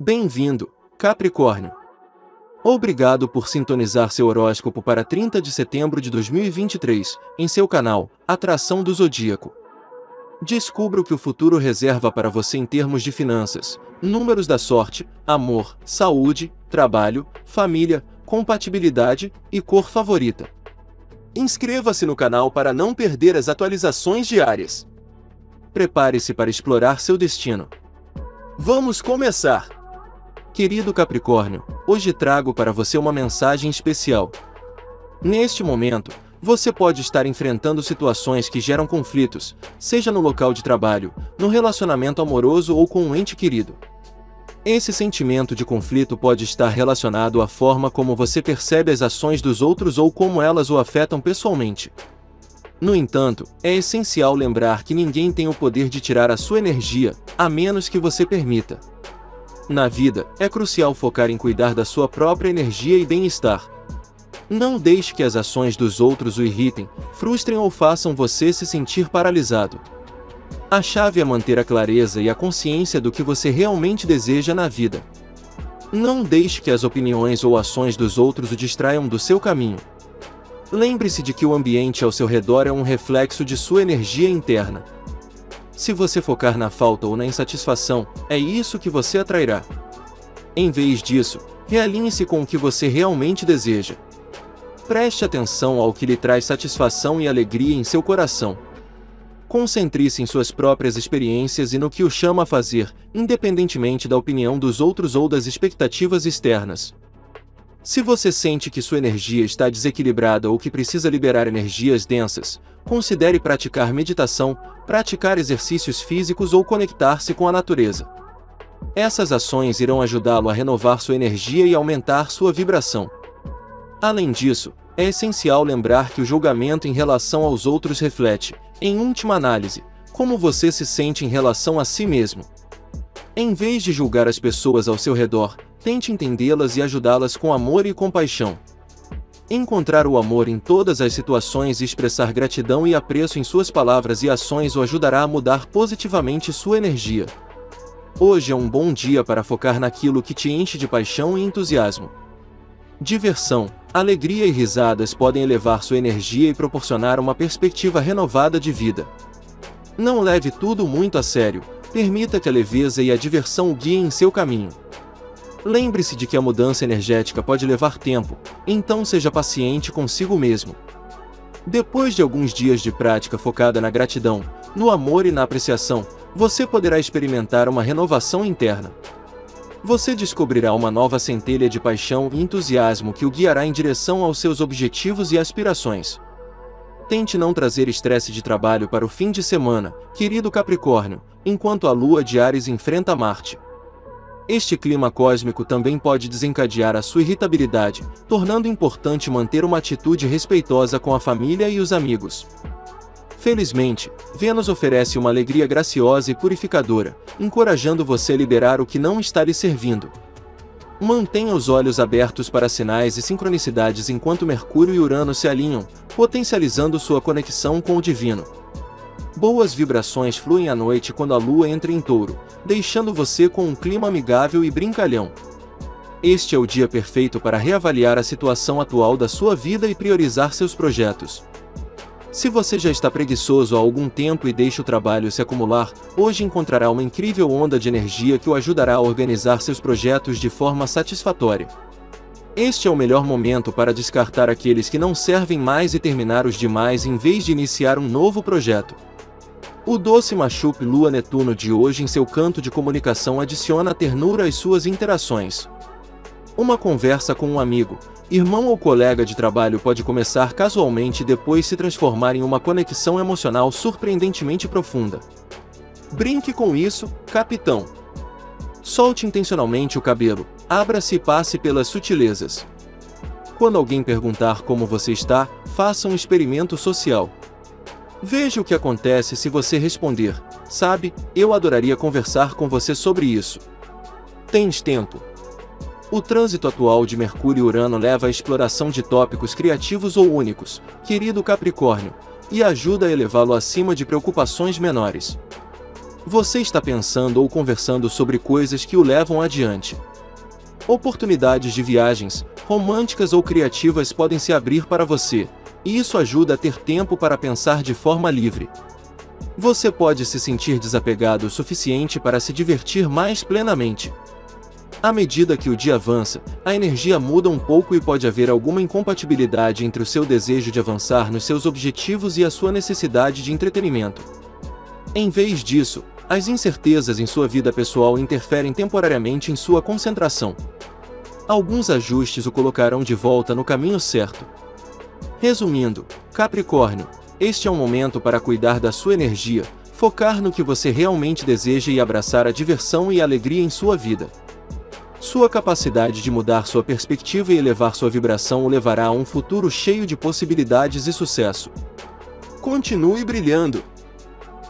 Bem-vindo, Capricórnio. Obrigado por sintonizar seu horóscopo para 30 de setembro de 2023, em seu canal Atração do Zodíaco. Descubra o que o futuro reserva para você em termos de finanças, números da sorte, amor, saúde, trabalho, família, compatibilidade e cor favorita. Inscreva-se no canal para não perder as atualizações diárias. Prepare-se para explorar seu destino. Vamos começar! Querido Capricórnio, hoje trago para você uma mensagem especial. Neste momento, você pode estar enfrentando situações que geram conflitos, seja no local de trabalho, no relacionamento amoroso ou com um ente querido. Esse sentimento de conflito pode estar relacionado à forma como você percebe as ações dos outros ou como elas o afetam pessoalmente. No entanto, é essencial lembrar que ninguém tem o poder de tirar a sua energia, a menos que você permita. Na vida, é crucial focar em cuidar da sua própria energia e bem-estar. Não deixe que as ações dos outros o irritem, frustrem ou façam você se sentir paralisado. A chave é manter a clareza e a consciência do que você realmente deseja na vida. Não deixe que as opiniões ou ações dos outros o distraiam do seu caminho. Lembre-se de que o ambiente ao seu redor é um reflexo de sua energia interna. Se você focar na falta ou na insatisfação, é isso que você atrairá. Em vez disso, realinhe-se com o que você realmente deseja. Preste atenção ao que lhe traz satisfação e alegria em seu coração. Concentre-se em suas próprias experiências e no que o chama a fazer, independentemente da opinião dos outros ou das expectativas externas. Se você sente que sua energia está desequilibrada ou que precisa liberar energias densas, considere praticar meditação, praticar exercícios físicos ou conectar-se com a natureza. Essas ações irão ajudá-lo a renovar sua energia e aumentar sua vibração. Além disso, é essencial lembrar que o julgamento em relação aos outros reflete, em última análise, como você se sente em relação a si mesmo. Em vez de julgar as pessoas ao seu redor, tente entendê-las e ajudá-las com amor e compaixão. Encontrar o amor em todas as situações e expressar gratidão e apreço em suas palavras e ações o ajudará a mudar positivamente sua energia. Hoje é um bom dia para focar naquilo que te enche de paixão e entusiasmo. Diversão, alegria e risadas podem elevar sua energia e proporcionar uma perspectiva renovada de vida. Não leve tudo muito a sério, permita que a leveza e a diversão o guiem em seu caminho. Lembre-se de que a mudança energética pode levar tempo, então seja paciente consigo mesmo. Depois de alguns dias de prática focada na gratidão, no amor e na apreciação, você poderá experimentar uma renovação interna. Você descobrirá uma nova centelha de paixão e entusiasmo que o guiará em direção aos seus objetivos e aspirações. Tente não trazer estresse de trabalho para o fim de semana, querido Capricórnio, enquanto a lua de Ares enfrenta Marte. Este clima cósmico também pode desencadear a sua irritabilidade, tornando importante manter uma atitude respeitosa com a família e os amigos. Felizmente, Vênus oferece uma alegria graciosa e purificadora, encorajando você a liberar o que não está lhe servindo. Mantenha os olhos abertos para sinais e sincronicidades enquanto Mercúrio e Urano se alinham, potencializando sua conexão com o divino. Boas vibrações fluem à noite quando a lua entra em touro, deixando você com um clima amigável e brincalhão. Este é o dia perfeito para reavaliar a situação atual da sua vida e priorizar seus projetos. Se você já está preguiçoso há algum tempo e deixa o trabalho se acumular, hoje encontrará uma incrível onda de energia que o ajudará a organizar seus projetos de forma satisfatória. Este é o melhor momento para descartar aqueles que não servem mais e terminar os demais em vez de iniciar um novo projeto. O doce machup Lua Netuno de hoje em seu canto de comunicação adiciona ternura às suas interações. Uma conversa com um amigo, irmão ou colega de trabalho pode começar casualmente e depois se transformar em uma conexão emocional surpreendentemente profunda. Brinque com isso, capitão. Solte intencionalmente o cabelo, abra-se e passe pelas sutilezas. Quando alguém perguntar como você está, faça um experimento social. Veja o que acontece se você responder: Sabe, eu adoraria conversar com você sobre isso. Tens tempo. O trânsito atual de Mercúrio e Urano leva à exploração de tópicos criativos ou únicos, querido Capricórnio, e ajuda a elevá-lo acima de preocupações menores. Você está pensando ou conversando sobre coisas que o levam adiante. Oportunidades de viagens, românticas ou criativas podem se abrir para você, e isso ajuda a ter tempo para pensar de forma livre. Você pode se sentir desapegado o suficiente para se divertir mais plenamente. À medida que o dia avança, a energia muda um pouco e pode haver alguma incompatibilidade entre o seu desejo de avançar nos seus objetivos e a sua necessidade de entretenimento. Em vez disso, as incertezas em sua vida pessoal interferem temporariamente em sua concentração. Alguns ajustes o colocarão de volta no caminho certo. Resumindo, Capricórnio, este é um momento para cuidar da sua energia, focar no que você realmente deseja e abraçar a diversão e alegria em sua vida. Sua capacidade de mudar sua perspectiva e elevar sua vibração o levará a um futuro cheio de possibilidades e sucesso. Continue brilhando!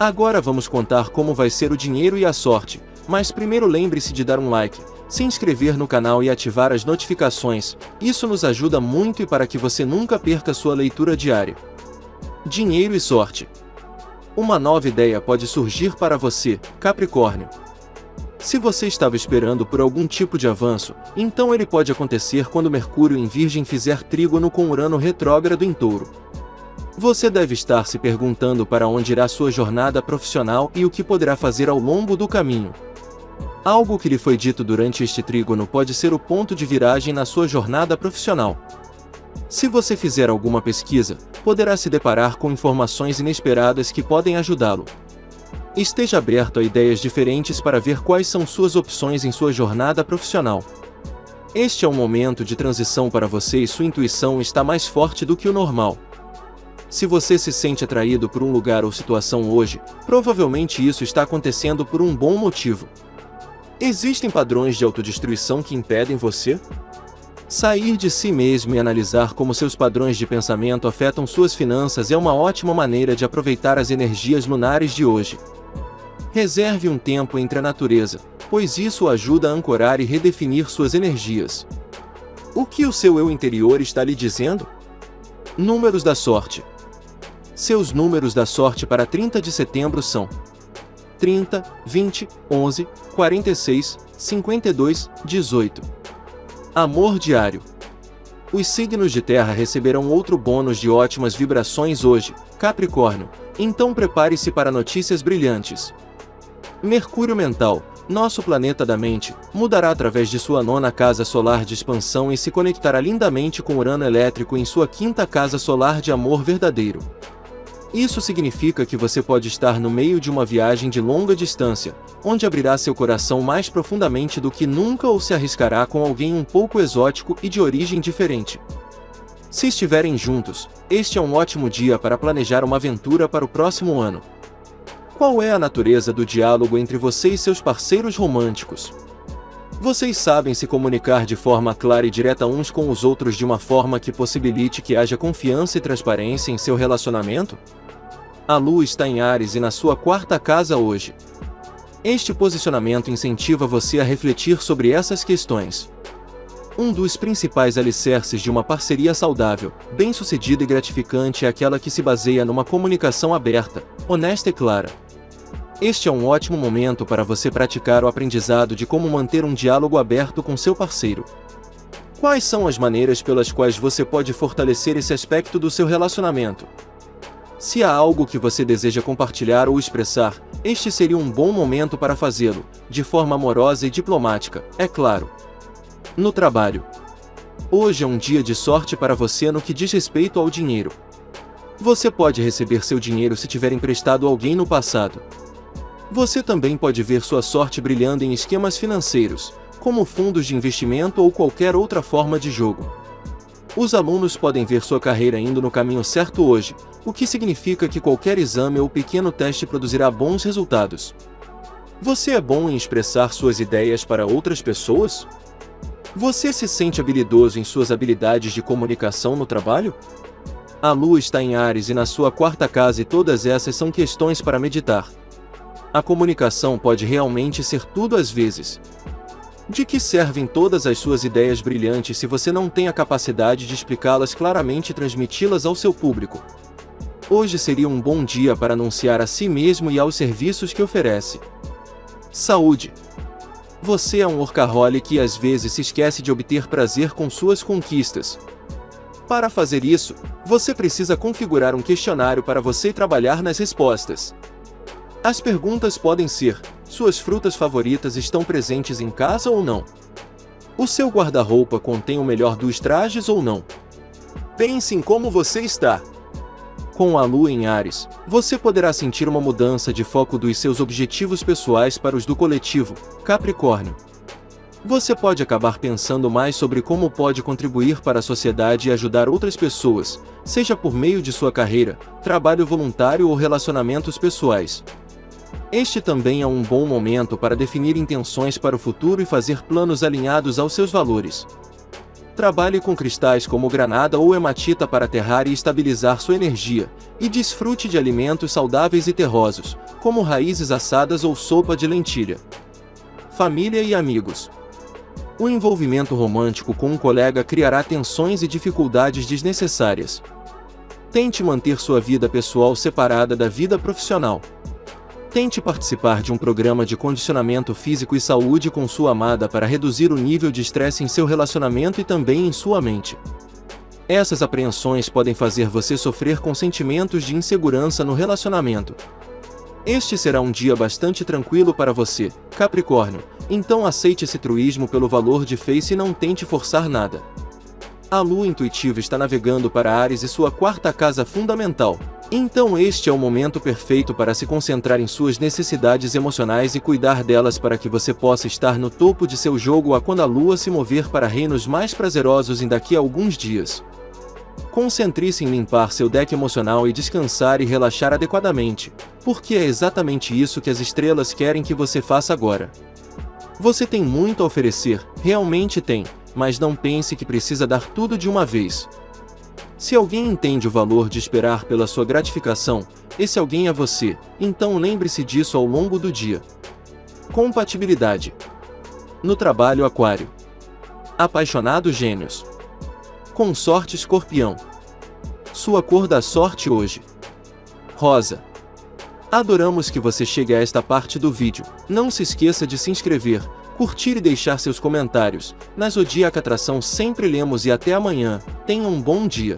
Agora vamos contar como vai ser o dinheiro e a sorte, mas primeiro lembre-se de dar um like, se inscrever no canal e ativar as notificações, isso nos ajuda muito e para que você nunca perca sua leitura diária. Dinheiro e sorte. Uma nova ideia pode surgir para você, Capricórnio. Se você estava esperando por algum tipo de avanço, então ele pode acontecer quando Mercúrio em Virgem fizer trígono com Urano retrógrado em Touro. Você deve estar se perguntando para onde irá sua jornada profissional e o que poderá fazer ao longo do caminho. Algo que lhe foi dito durante este trígono pode ser o ponto de viragem na sua jornada profissional. Se você fizer alguma pesquisa, poderá se deparar com informações inesperadas que podem ajudá-lo. Esteja aberto a ideias diferentes para ver quais são suas opções em sua jornada profissional. Este é um momento de transição para você e sua intuição está mais forte do que o normal. Se você se sente atraído por um lugar ou situação hoje, provavelmente isso está acontecendo por um bom motivo. Existem padrões de autodestruição que impedem você? Sair de si mesmo e analisar como seus padrões de pensamento afetam suas finanças é uma ótima maneira de aproveitar as energias lunares de hoje. Reserve um tempo entre a natureza, pois isso ajuda a ancorar e redefinir suas energias. O que o seu eu interior está lhe dizendo? Números da sorte. Seus números da sorte para 30 de setembro são 30, 20, 11, 46, 52, 18. Amor diário. Os signos de terra receberão outro bônus de ótimas vibrações hoje, Capricórnio, então prepare-se para notícias brilhantes. Mercúrio mental, nosso planeta da mente, mudará através de sua nona casa solar de expansão e se conectará lindamente com Urano elétrico em sua quinta casa solar de amor verdadeiro. Isso significa que você pode estar no meio de uma viagem de longa distância, onde abrirá seu coração mais profundamente do que nunca ou se arriscará com alguém um pouco exótico e de origem diferente. Se estiverem juntos, este é um ótimo dia para planejar uma aventura para o próximo ano. Qual é a natureza do diálogo entre você e seus parceiros românticos? Vocês sabem se comunicar de forma clara e direta uns com os outros de uma forma que possibilite que haja confiança e transparência em seu relacionamento? A Lua está em Ares e na sua quarta casa hoje. Este posicionamento incentiva você a refletir sobre essas questões. Um dos principais alicerces de uma parceria saudável, bem-sucedida e gratificante é aquela que se baseia numa comunicação aberta, honesta e clara. Este é um ótimo momento para você praticar o aprendizado de como manter um diálogo aberto com seu parceiro. Quais são as maneiras pelas quais você pode fortalecer esse aspecto do seu relacionamento? Se há algo que você deseja compartilhar ou expressar, este seria um bom momento para fazê-lo, de forma amorosa e diplomática, é claro. No trabalho. Hoje é um dia de sorte para você no que diz respeito ao dinheiro. Você pode receber seu dinheiro se tiver emprestado alguém no passado, você também pode ver sua sorte brilhando em esquemas financeiros, como fundos de investimento ou qualquer outra forma de jogo. Os alunos podem ver sua carreira indo no caminho certo hoje, o que significa que qualquer exame ou pequeno teste produzirá bons resultados. Você é bom em expressar suas ideias para outras pessoas? Você se sente habilidoso em suas habilidades de comunicação no trabalho? A lua está em Ares e na sua quarta casa e todas essas são questões para meditar. A comunicação pode realmente ser tudo às vezes. De que servem todas as suas ideias brilhantes se você não tem a capacidade de explicá-las claramente e transmiti-las ao seu público? Hoje seria um bom dia para anunciar a si mesmo e aos serviços que oferece. Saúde. Você é um workaholic e às vezes se esquece de obter prazer com suas conquistas. Para fazer isso, você precisa configurar um questionário para você trabalhar nas respostas. As perguntas podem ser: suas frutas favoritas estão presentes em casa ou não? O seu guarda-roupa contém o melhor dos trajes ou não? Pense em como você está. Com a lua em Ares, você poderá sentir uma mudança de foco dos seus objetivos pessoais para os do coletivo, Capricórnio. Você pode acabar pensando mais sobre como pode contribuir para a sociedade e ajudar outras pessoas, seja por meio de sua carreira, trabalho voluntário ou relacionamentos pessoais. Este também é um bom momento para definir intenções para o futuro e fazer planos alinhados aos seus valores. Trabalhe com cristais como granada ou hematita para aterrar e estabilizar sua energia, e desfrute de alimentos saudáveis e terrosos, como raízes assadas ou sopa de lentilha. Família e amigos. O envolvimento romântico com um colega criará tensões e dificuldades desnecessárias. Tente manter sua vida pessoal separada da vida profissional. Tente participar de um programa de condicionamento físico e saúde com sua amada para reduzir o nível de estresse em seu relacionamento e também em sua mente. Essas apreensões podem fazer você sofrer com sentimentos de insegurança no relacionamento. Este será um dia bastante tranquilo para você, Capricórnio, então aceite esse truísmo pelo valor de face e não tente forçar nada. A lua intuitiva está navegando para Ares e sua quarta casa fundamental, então este é o momento perfeito para se concentrar em suas necessidades emocionais e cuidar delas para que você possa estar no topo de seu jogo a quando a lua se mover para reinos mais prazerosos em daqui a alguns dias. Concentre-se em limpar seu deck emocional e descansar e relaxar adequadamente, porque é exatamente isso que as estrelas querem que você faça agora. Você tem muito a oferecer, realmente tem, mas não pense que precisa dar tudo de uma vez. Se alguém entende o valor de esperar pela sua gratificação, esse alguém é você, então lembre-se disso ao longo do dia. Compatibilidade. No trabalho Aquário. Apaixonado Gêmeos. Consorte Escorpião. Sua cor da sorte hoje. Rosa. Adoramos que você chegue a esta parte do vídeo. Não se esqueça de se inscrever, curtir e deixar seus comentários. Na Zodíaca Atração sempre lemos e até amanhã. Tenha um bom dia.